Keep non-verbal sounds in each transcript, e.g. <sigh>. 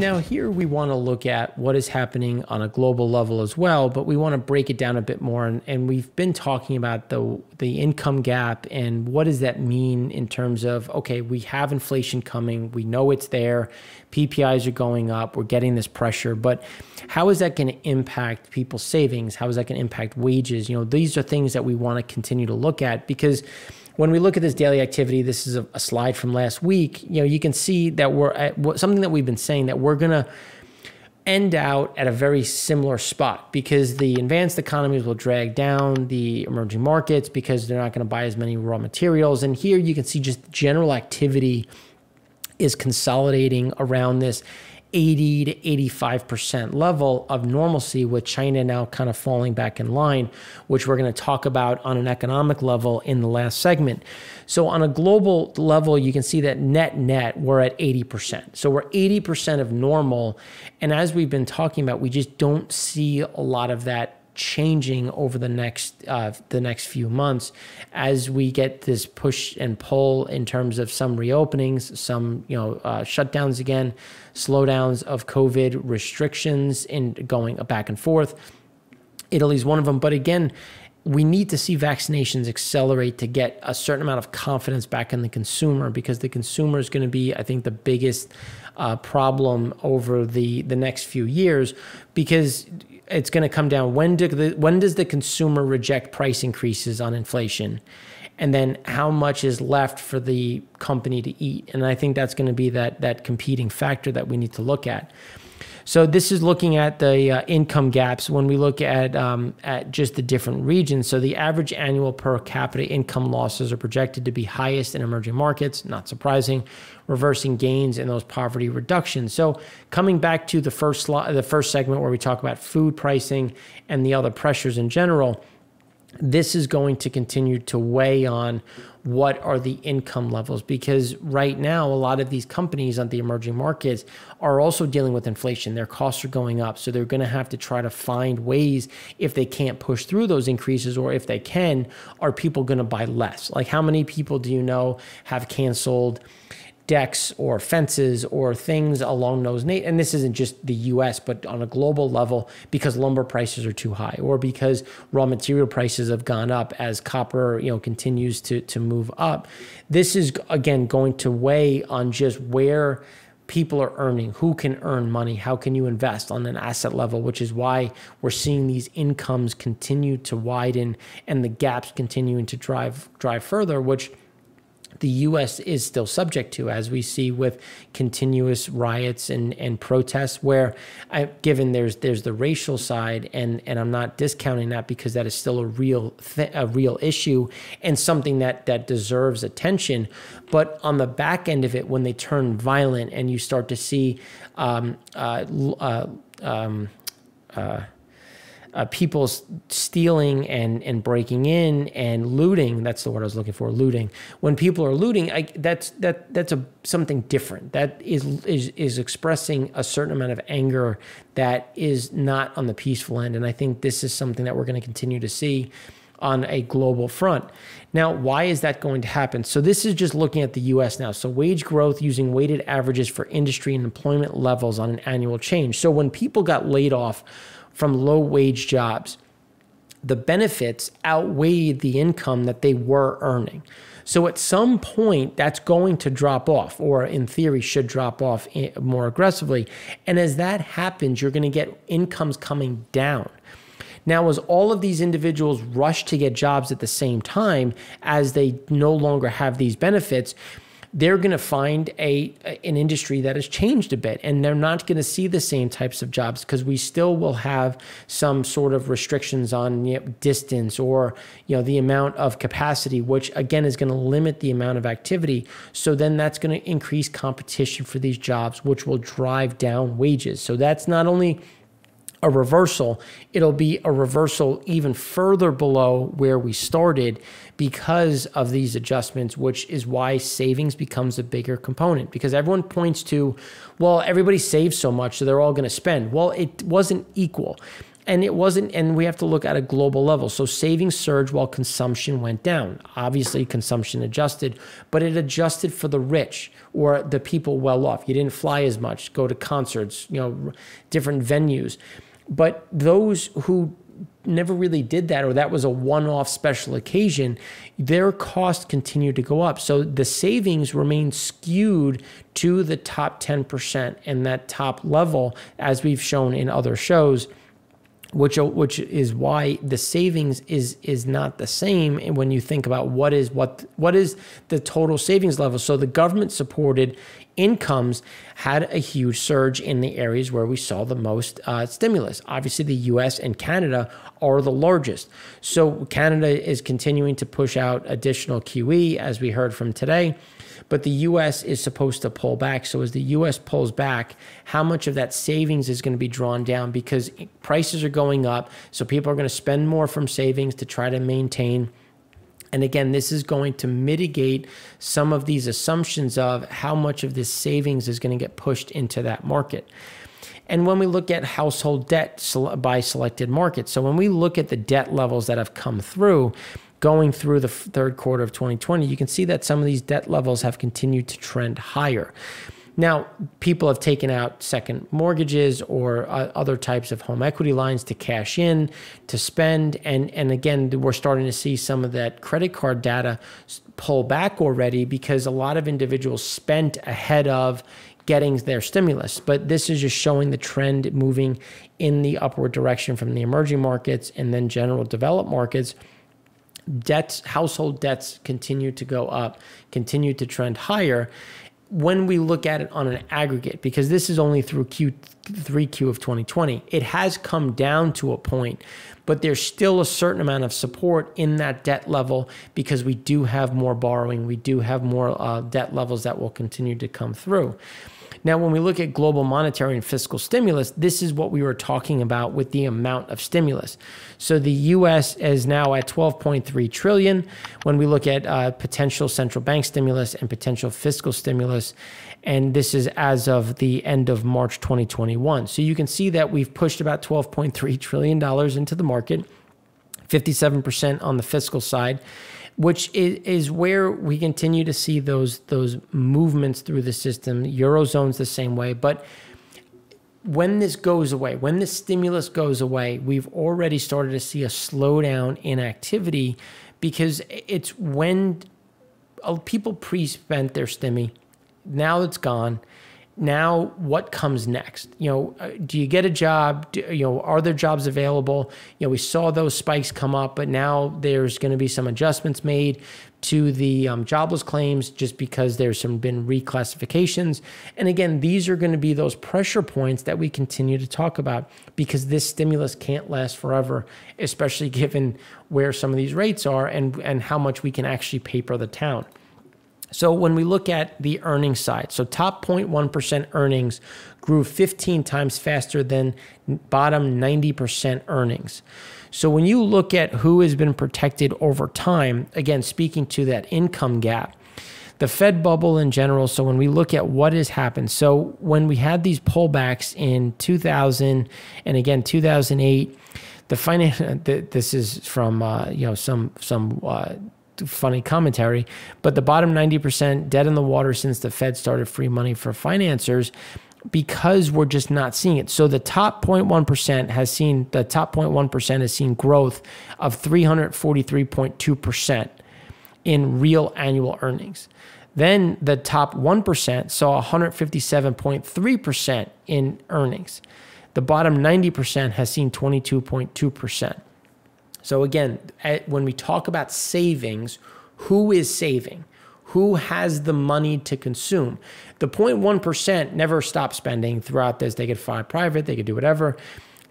Now, here we want to look at what is happening on a global level as well, but we want to break it down a bit more. And, and, we've been talking about the, the income gap and what does that mean in terms of, okay, we have inflation coming, we know it's there, PPIs are going up, we're getting this pressure, but how is that going to impact people's savings? How is that going to impact wages? You know, these are things that we want to continue to look at because when we look at this daily activity, this is a, a slide from last week. You know, you can see that we're at something that we've been saying that we're gonna end out at a very similar spot because the advanced economies will drag down the emerging markets because they're not going to buy as many raw materials. And here you can see just general activity is consolidating around this 80 to 85% level of normalcy, with China now kind of falling back in line, which we're going to talk about on an economic level in the last segment. So, on a global level, you can see that net net, we're at 80%. So, we're 80% of normal. And as we've been talking about, we just don't see a lot of that changing over the next uh, the next few months as we get this push and pull in terms of some reopenings, some you know uh, shutdowns again, slowdowns of COVID restrictions and going back and forth. Italy's one of them, but again. We need to see vaccinations accelerate to get a certain amount of confidence back in the consumer because the consumer is going to be, I think, the biggest uh, problem over the the next few years because it's going to come down. When do the when does the consumer reject price increases on inflation? And then how much is left for the company to eat? And i think that's going to be that that competing factor that we need to look at so this is looking at the uh, income gaps when we look at um, at just the different regions. So the average annual per capita income losses are projected to be highest in emerging markets. Not surprising, reversing gains in those poverty reductions. So coming back to the first the first segment where we talk about food pricing and the other pressures in general this is going to continue to weigh on what are the income levels because right now a lot of these companies on the emerging markets are also dealing with inflation. Their costs are going up so they're going to have to try to find ways if they can't push through those increases or if they can are people going to buy less? Like how many people do you know have canceled decks or fences or things along those na- and this isn't just the US but on a global level because lumber prices are too high or because raw material prices have gone up as copper you know continues to to move up. This is again going to weigh on just where people are earning who can earn money how can you invest on an asset level which is why we're seeing these incomes continue to widen and the gaps continuing to drive drive further which the U.S. is still subject to, as we see with continuous riots and, and protests. Where, I, given there's there's the racial side, and and I'm not discounting that because that is still a real a real issue and something that that deserves attention. But on the back end of it, when they turn violent and you start to see um, uh, uh, um, uh, uh, people stealing and and breaking in and looting. That's the word I was looking for. Looting. When people are looting, I, that's that that's a something different. That is is is expressing a certain amount of anger that is not on the peaceful end. And I think this is something that we're going to continue to see on a global front. Now, why is that going to happen? So, this is just looking at the US now. So, wage growth using weighted averages for industry and employment levels on an annual change. So, when people got laid off from low wage jobs, the benefits outweighed the income that they were earning. So at some point, that's going to drop off, or in theory, should drop off eh, more aggressively. And as that happens, you're going to get incomes coming down. Now, as all of these individuals rush to get jobs at the same time, as they no longer have these benefits, they're going to find a an industry that has changed a bit and they're not going to see the same types of jobs because we still will have some sort of restrictions on you know, distance or you know the amount of capacity which again is going to limit the amount of activity. So then that's going to increase competition for these jobs which will drive down wages. So that's not only a reversal, it'll be a reversal even further below where we started because of these adjustments, which is why savings becomes a bigger component. Because everyone points to, well, everybody saves so much, so they're all going to spend. Well, it wasn't equal. and it wasn't and we have to look at a global level so savings surged while consumption went down obviously consumption adjusted but it adjusted for the rich or the people well off you didn't fly as much go to concerts you know different venues but those who never really did that or that was a one-off special occasion their costs continue to go up. So the savings remain skewed to the top 10% and that top level as we've shown in other shows which which is why the savings is is not the same when you think about what is what what is the total savings level. So the government supported incomes had a huge surge in the areas where we saw the most uh, stimulus obviously the US and Canada are the largest so Canada is continuing to push out additional QE as we heard from today but the US is supposed to pull back. So as the US pulls back, how much of that savings is going to be drawn down because prices are going up. So people are going to spend more from savings to try to maintain. And again, this is going to mitigate some of these assumptions of how much of this savings is going to get pushed into that market. And when we look at household debt by selected markets, so when we look at the debt levels that have come through, going through the third quarter of 2020, you can see that some of these debt levels have continued to trend higher. Now, people have taken out second mortgages or uh, other types of home equity lines to cash in, to spend. And, and again, we're starting to see some of that credit card data pull back already because a lot of individuals spent ahead of getting their stimulus. But this is just showing the trend moving in the upward direction from the emerging markets and then general developed markets debts, household debts continue to go up, continue to trend higher when we look at it on an aggregate, because this is only through Q, 3Q of 2020, it has come down to a point, but there's still a certain amount of support in that debt level because we do have more borrowing, we do have more uh, debt levels that will continue to come through. Now, when we look at global monetary and fiscal stimulus, this is what we were talking about with the amount of stimulus. So the U.S. is now at 12.3 trillion. When we look at uh, potential central bank stimulus and potential fiscal stimulus, and this is as of the end of March 2021. So you can see that we've pushed about 12.3 trillion dollars into the market, 57% on the fiscal side which is, is where we continue to see those those movements through the system. Eurozone's the same way, but when this goes away, when this stimulus goes away, we've already started to see a slowdown in activity because it's when people pre-spent their stimmy. Now it's gone now what comes next? You know uh, do you get a job? Do, you know are there jobs available? You know we saw those spikes come up but now there's going to be some adjustments made to the um, jobless claims just because there's some been reclassifications. And again these are going to be those pressure points that we continue to talk about because this stimulus can't last forever especially given where some of these rates are and and how much we can actually paper the town so when we look at the earnings side, so top 0.1% earnings grew 15 times faster than bottom 90% earnings. So when you look at who has been protected over time, again, speaking to that income gap, the Fed bubble in general. So when we look at what has happened, so when we had these pullbacks in 2000 and again 2008, the finance. <laughs> This is from uh, you know some some uh, funny commentary, but the bottom 90% dead in the water since the Fed started free money for financiers because we're just not seeing it. So the top 0.1% has seen the top 0.1% has seen growth of 343.2% in real annual earnings. Then the top 1% saw 157.3% in earnings. The bottom 90% has seen 22.2%. So again, eh, when we talk about savings, who is saving? Who has the money to consume? The 0.1% never stop spending throughout this. They could fly private, they could do whatever.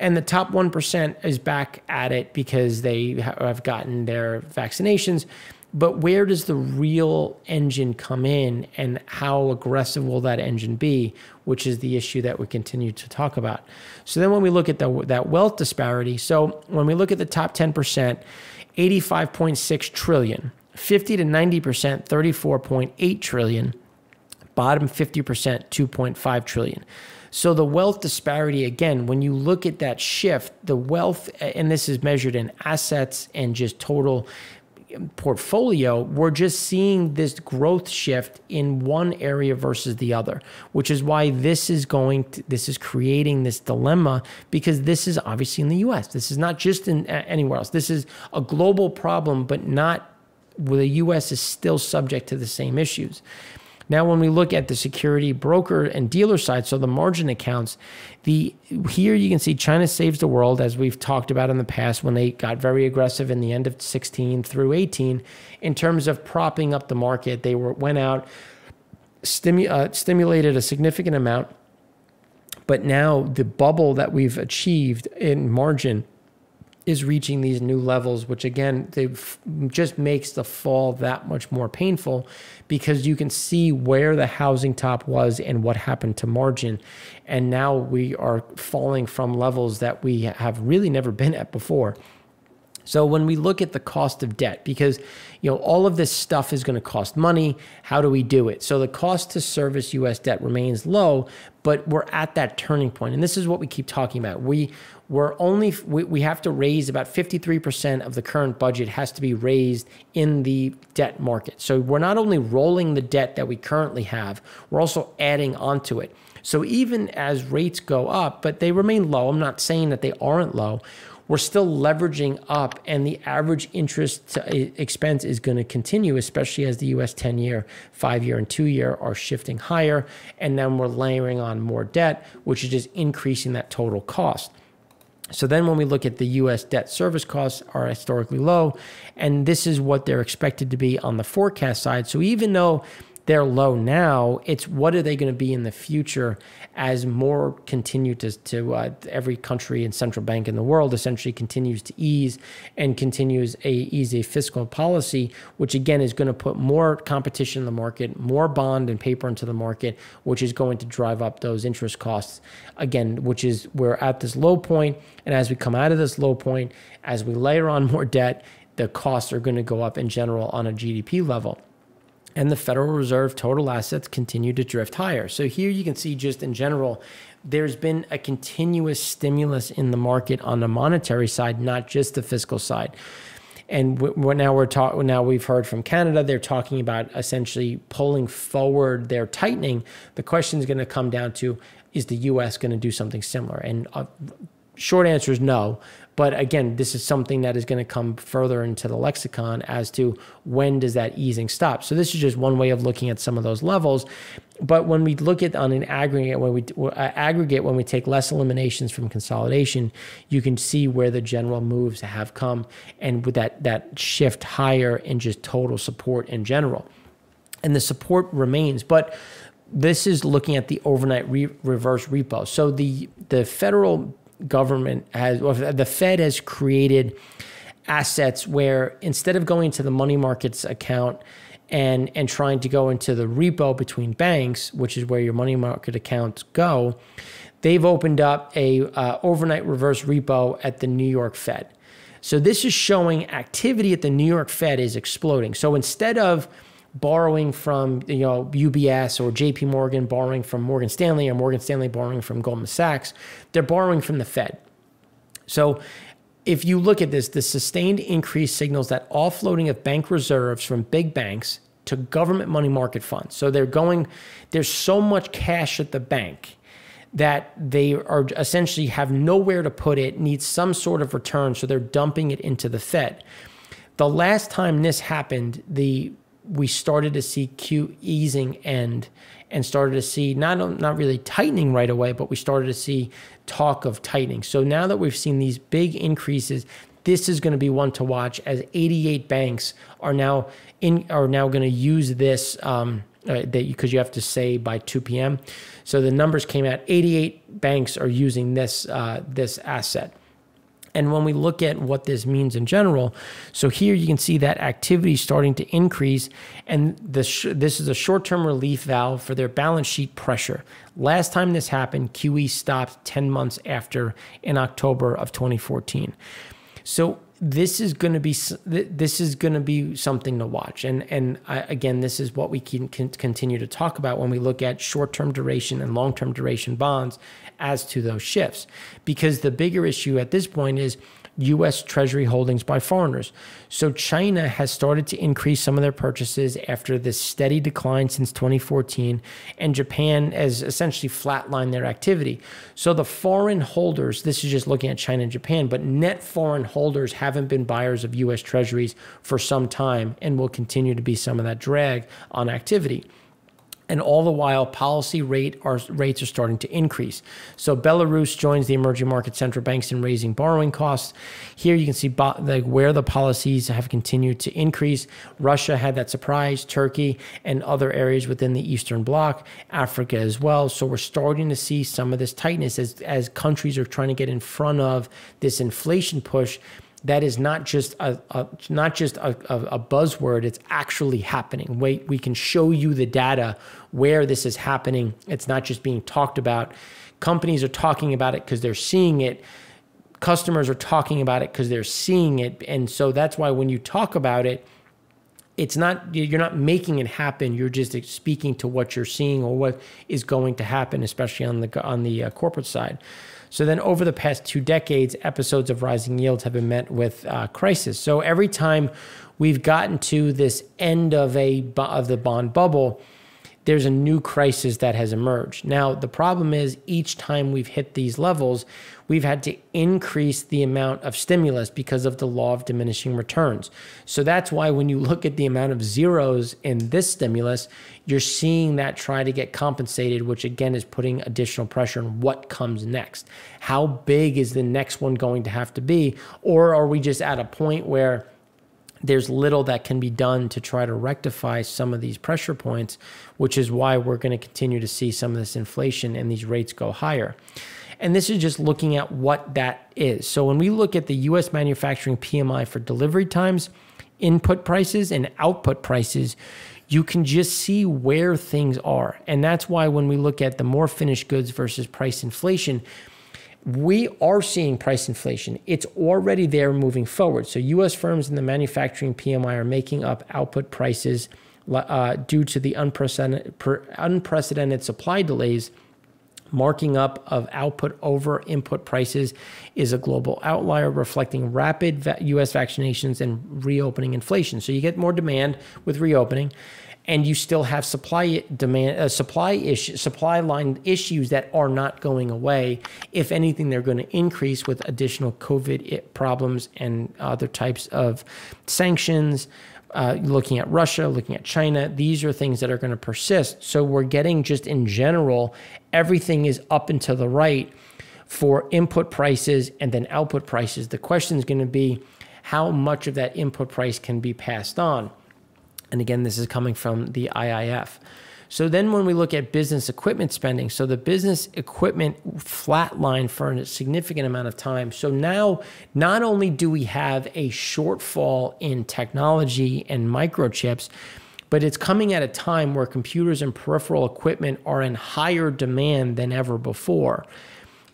And the top 1% is back at it because they have gotten their vaccinations. But where does the real engine come in and how aggressive will that engine be, which is the issue that we continue to talk about. So then when we look at the, that wealth disparity, so when we look at the top 10%, 85.6 trillion, 50 to 90%, 34.8 trillion. bottom 50%, 2.5 trillion. So the wealth disparity, again, when you look at that shift, the wealth, and this is measured in assets and just total portfolio, we're just seeing this growth shift in one area versus the other, which is why this is going to, this is creating this dilemma because this is obviously in the US. This is not just in anywhere else. This is a global problem, but not where the US is still subject to the same issues. Now, when we look at the security broker and dealer side, so the margin accounts, the here you can see China saves the world, as we've talked about in the past when they got very aggressive in the end of 16 through 18 in terms of propping up the market. They were went out, stimu- uh, stimulated a significant amount, but now the bubble that we've achieved in margin is reaching these new levels, which again, they just makes the fall that much more painful because you can see where the housing top was and what happened to margin. And now we are falling from levels that we have really never been at before. So when we look at the cost of debt, because you know all of this stuff is going to cost money, how do we do it? So the cost to service U.S. debt remains low, but we're at that turning point, and this is what we keep talking about. We we're only we, we have to raise about 53% of the current budget has to be raised in the debt market. So we're not only rolling the debt that we currently have, we're also adding onto it. So even as rates go up, but they remain low, I'm not saying that they aren't low we're still leveraging up, and the average interest uh, expense is going to continue, especially as the US 10 year, five year, and two year are shifting higher. And then we're layering on more debt, which is just increasing that total cost. So then when we look at the US debt service costs are historically low and this is what they're expected to be on the forecast side. So even though they're low now. It's what are they going to be in the future as more continue to, to uh, every country and central bank in the world essentially continues to ease and continues a ease a fiscal policy, which again is going to put more competition in the market, more bond and paper into the market, which is going to drive up those interest costs again, which is we're at this low point, and as we come out of this low point, as we layer on more debt, the costs are going to go up in general on a GDP level and the Federal Reserve total assets continue to drift higher. So here you can see just in general, there's been a continuous stimulus in the market on the monetary side, not just the fiscal side. And what now we're talking now we've heard from Canada, they're talking about essentially pulling forward their tightening. The question is going to come down to is the U.S. going to do something similar? And uh, short answer is no. But again, this is something that is going to come further into the lexicon as to when does that easing stop. So this is just one way of looking at some of those levels. But when we look at on an aggregate, when we uh, aggregate, when we take less eliminations from consolidation, you can see where the general moves have come, and with that that shift higher in just total support in general, and the support remains. But this is looking at the overnight re- reverse repo. So the the federal government has, or the Fed has created assets where instead of going to the money markets account and and trying to go into the repo between banks, which is where your money market accounts go, they've opened up a uh, overnight reverse repo at the New York Fed. So this is showing activity at the New York Fed is exploding. So instead of borrowing from you know UBS or JP Morgan borrowing from Morgan Stanley or Morgan Stanley borrowing from Goldman Sachs they're borrowing from the Fed. So if you look at this the sustained increase signals that offloading of bank reserves from big banks to government money market funds. So they're going there's so much cash at the bank that they are essentially have nowhere to put it needs some sort of return so they're dumping it into the Fed. The last time this happened the we started to see Q easing end and started to see not not really tightening right away, but we started to see talk of tightening. So now that we've seen these big increases, this is going to be one to watch as 88 banks are now in are now going to use this um, uh, that because you have to say by 2 p.m. So the numbers came out. 88 banks are using this uh, this asset. And when we look at what this means in general, so here you can see that activity starting to increase, and this, this is a short term relief valve for their balance sheet pressure. Last time this happened, QE stopped 10 months after in October of 2014. So this is going to be this is going to be something to watch. And and I, again this is what we can, can continue to talk about when we look at short-term duration and long-term duration bonds as to those shifts. Because the bigger issue at this point is US Treasury holdings by foreigners. So China has started to increase some of their purchases after this steady decline since 2014, and Japan has essentially flatlined their activity. So the foreign holders, this is just looking at China and Japan, but net foreign holders haven't been buyers of US Treasuries for some time and will continue to be some of that drag on activity and all the while policy rate are, rates are starting to increase. So Belarus joins the emerging market central banks in raising borrowing costs. Here you can see where the policies have continued to increase. Russia had that surprise, Turkey and other areas within the Eastern Bloc, Africa as well. So we're starting to see some of this tightness as as countries are trying to get in front of this inflation push that is not just a, a not just a, a, buzzword it's actually happening. Wait we can show you the data where this is happening. It's not just being talked about. Companies are talking about it because they're seeing it. Customers are talking about it because they're seeing it. And so that's why when you talk about it it's not you're not making it happen. You're just speaking to what you're seeing or what is going to happen especially on the on the uh, corporate side so then, over the past two decades, episodes of rising yields have been met with uh, crisis. So every time we've gotten to this end of a of the bond bubble, there's a new crisis that has emerged. Now, the problem is each time we've hit these levels, we've had to increase the amount of stimulus because of the law of diminishing returns. So that's why when you look at the amount of zeros in this stimulus, you're seeing that try to get compensated, which again is putting additional pressure on what comes next. How big is the next one going to have to be? Or are we just at a point where there's little that can be done to try to rectify some of these pressure points, which is why we're going to continue to see some of this inflation and these rates go higher. And this is just looking at what that is. So when we look at the US manufacturing PMI for delivery times, input prices, and output prices, you can just see where things are. And that's why when we look at the more finished goods versus price inflation, we are seeing price inflation. It's already there moving forward. So, US firms in the manufacturing PMI are making up output prices uh, due to the unprecedented, unprecedented supply delays. Marking up of output over input prices is a global outlier reflecting rapid US vaccinations and reopening inflation. So, you get more demand with reopening and you still have supply demand uh, supply issue supply line issues that are not going away if anything they're going to increase with additional covid problems and other types of sanctions uh, looking at Russia, looking at China, these are things that are going to persist. So we're getting just in general, everything is up and to the right for input prices and then output prices. The question is going to be how much of that input price can be passed on. And again, this is coming from the IIF. So then when we look at business equipment spending, so the business equipment flatline for a significant amount of time. So now not only do we have a shortfall in technology and microchips, but it's coming at a time where computers and peripheral equipment are in higher demand than ever before.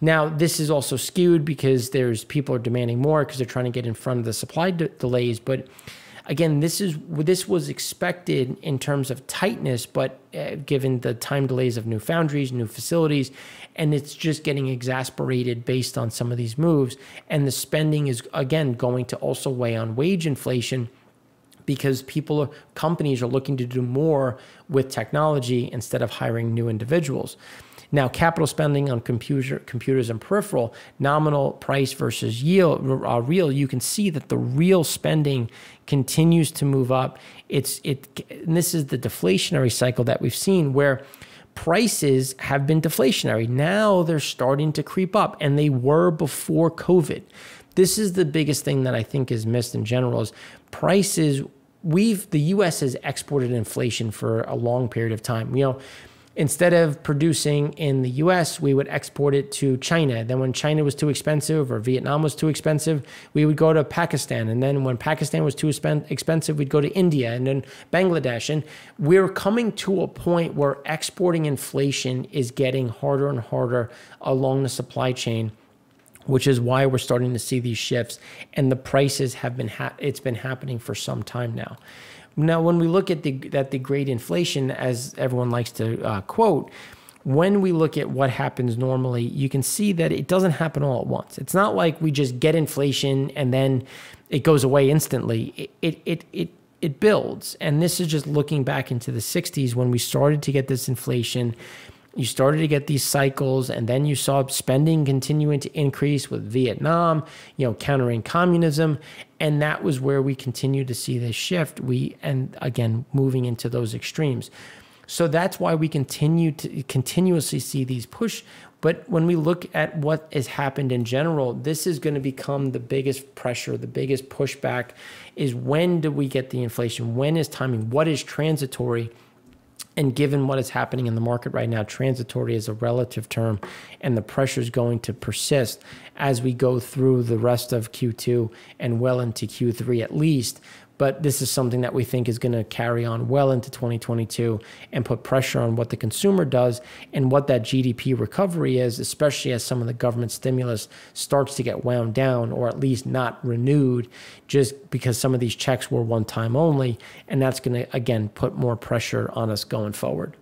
Now, this is also skewed because there's people are demanding more because they're trying to get in front of the supply delays, but again, this is this was expected in terms of tightness, but uh, given the time delays of new foundries, new facilities, and it's just getting exasperated based on some of these moves. And the spending is again going to also weigh on wage inflation because people companies are looking to do more with technology instead of hiring new individuals now, capital spending on computer, computers and peripheral, nominal price versus yield, uh, real, you can see that the real spending continues to move up. It's it. this is the deflationary cycle that we've seen where prices have been deflationary. Now they're starting to creep up, and they were before COVID. This is the biggest thing that I think is missed in general is prices. We've the U.S. has exported inflation for a long period of time. You know instead of producing in the US, we would export it to China. Then, when China was too expensive or Vietnam was too expensive, we would go to Pakistan. And then, when Pakistan was too expensive, we'd go to India and then Bangladesh. And we're coming to a point where exporting inflation is getting harder and harder along the supply chain which is why we're starting to see these shifts and the prices have been it's been happening for some time now now when we look at the at the great inflation as everyone likes to uh, quote when we look at what happens normally you can see that it doesn't happen all at once. It's not like we just get inflation and then it goes away instantly. It it it, it it builds. And this is just looking back into the 60s when we started to get this inflation you started to get these cycles and then you saw spending continuing to increase with Vietnam, you know, countering communism. And that was where we continued to see this shift. We, and again, moving into those extremes. So that's why we continue to continuously see these push. But when we look at what has happened in general, this is going to become the biggest pressure, the biggest pushback is when do we get the inflation? When is timing? What is transitory? And given what is happening in the market right now, transitory is a relative term, and the pressure is going to persist as we go through the rest of Q2 and well into Q3 at least but this is something that we think is going to carry on well into 2022 and put pressure on what the consumer does and what that GDP recovery is, especially as some of the government stimulus starts to get wound down or at least not renewed just because some of these checks were one time only. And that's going to, again, put more pressure on us going forward.